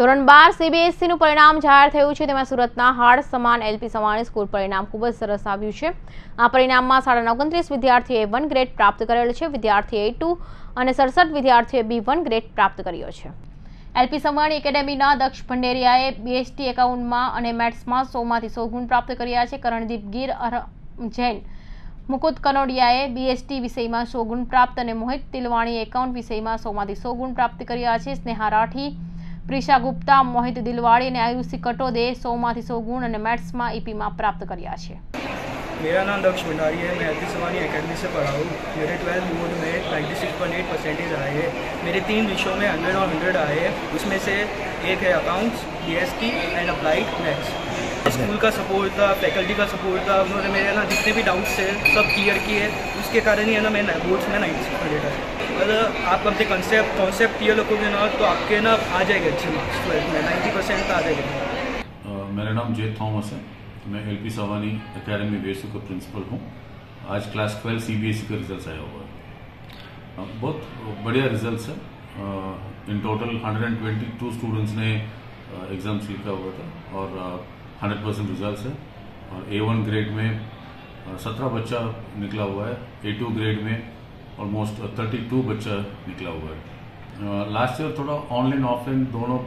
ધોરણ બાર સીબીએસસીનું પરિણામ જાહેર થયું છે. તેમાં સુરતના હાડ સમાન એલપી સવાણી સ્કૂલ પરિણામ ખૂબ જ સરસ આવ્યું છે. આ પરિણામમાં સાડા ઓગણત્રીસ વિદ્યાર્થીઓએ વન ગ્રેડ પ્રાપ્ત કરેલ છે. વિદ્યાર્થીએ ટુ અને સડસઠ વિદ્યાર્થીઓએ બી વન ગ્રેડ પ્રાપ્ત કર્યો છે. એલપી સવાણી એકેડેમીના દક્ષ ભંડેરિયાએ બીએસટી એકાઉન્ટમાં અને મેથ્સમાં સોમાંથી સો ગુણ પ્રાપ્ત કર્યા છે. કરણદીપ ગીર, અર જૈન, મુકુદ કનોડિયાએ બીએસટી વિષયમાં સો ગુણ પ્રાપ્ત અને મોહિત તિલવાણીએ એકાઉન્ટ વિષયમાં સોમાંથી સો ગુણ પ્રાપ્ત કર્યા છે. સ્નેહા રાઠી પ્રિશા ગુપ્તા મોહિત દિલવાડી અને આયુષી કટોદે સોમાંથી સો ગુણ અને मैथ्स ईपी में प्राप्त કર્યા છે मेरा नाम दक्ष भंडारी है मैं एल सवानी अकेडमी से पढ़ा हूँ मेरे ट्वेल्थ बोर्ड में 96.8 परसेंटेज आए हैं मेरे तीन विषयों में 100 और 100 आए हैं उसमें से एक है accountancy and applied maths school का सपोर्ट था, फैकल्टी का सपोर्ट था, उन्होंने मेरे ना जितने भी डाउट्स थे, सब क्लियर किए। उसके कारण ही है ना मैं बोर्ड्स में सिक्स हंड्रेड आया अगर आप अपने कॉन्सेप्ट कॉन्सेप्ट क्लियर रखोगे ना तो आपके ना आ जाएँगे अच्छे मार्क्स ट्वेल्थ में नाइन्टी परसेंट आ जाएँगे। मेरा नाम जय थॉमस है। मैं L P Savani academy Vesu का प्रिंसिपल हूँ। आज class twelve C B S E का रिज़ल्ट आया हुआ है। बहुत बढ़िया रिज़ल्ट है। इन टोटल 122 स्टूडेंट्स ने एग्ज़ाम्स लिखा हुआ था। और 100 परसेंट रिज़ल्ट है। और ए वन ग्रेड में सत्रह बच्चा निकला हुआ है। ए टू ग्रेड में ऑलमोस्ट थर्टी टू बच्चा निकला हुआ है। लास्ट ईयर थोड़ा ऑनलाइन ऑफलाइन दोनों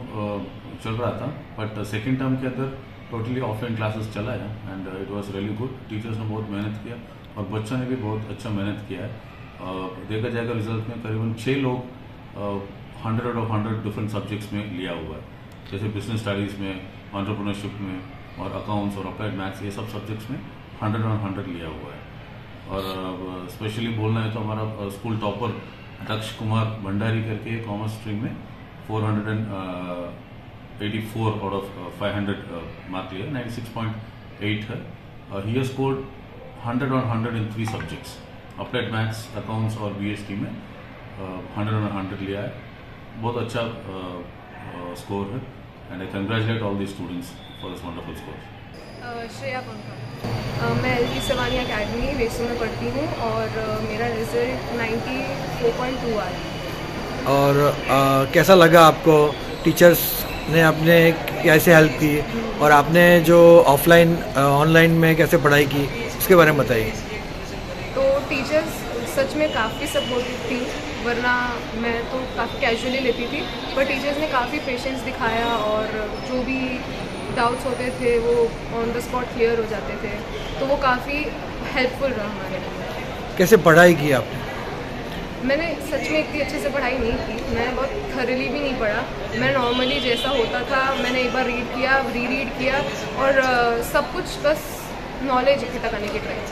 चल रहा था बट सेकेंड टर्म के अंदर टोटली ऑफलाइन क्लासेस चला है and it was really good teachers ने बहुत मेहनत किया और बच्चों ने भी बहुत अच्छा मेहनत किया है। देखा जाएगा रिज़ल्ट में करीबन छः लोग hundred of hundred different subjects में लिया हुआ है। जैसे बिज़नेस स्टडीज़ में ऑन्टरप्रनरशिप में और अकाउंट्स और अप्लाइड मैथ्स ये सब सब्जेक्ट्स में हंड्रेड ऑन हंड्रेड लिया हुआ है। और स्पेशली बोलना है तो हमारा स्कूल टॉपर दक्ष कुमार भंडारी करके कॉमर्स स्ट्रीम में 484 आउट ऑफ़ 500 मार्क लिया 96.8 है। और he scored 100 on 100 in three subjects applied maths accounts और बी एस टी में हंड्रेड ऑन हंड्रेड लिया है। बहुत अच्छा स्कोर है। And I congratulate all the students for this wonderful score Shreya Pankha मैं एल सवानी अकेडमी वेसू में पढ़ती हूँ और uh, मेरा रिज़ल्ट 94.2 आया। और आ, कैसा लगा आपको? टीचर्स ने आपने कैसे हेल्प की? और आपने जो ऑफलाइन ऑनलाइन में कैसे पढ़ाई की? उसके बारे में बताइए। तो टीचर्स सच में काफ़ी सपोर्टिव थी वरना मैं तो काफ़ी कैजुअली लेती थी। पर टीचर्स ने काफ़ी पेशेंस दिखाया और जो भी डाउट्स होते थे वो ऑन द स्पॉट क्लियर हो जाते थे। तो वो काफ़ी हेल्पफुल रहा हमारे लिए। कैसे पढ़ाई की आपने? मैंने सच में इतनी अच्छे से पढ़ाई नहीं की। मैं बहुत थरली भी नहीं पढ़ा। मैं नॉर्मली जैसा होता था मैंने एक बार रीड किया री रीड किया और सब कुछ बस नॉलेज इकट्ठा करने की ट्राई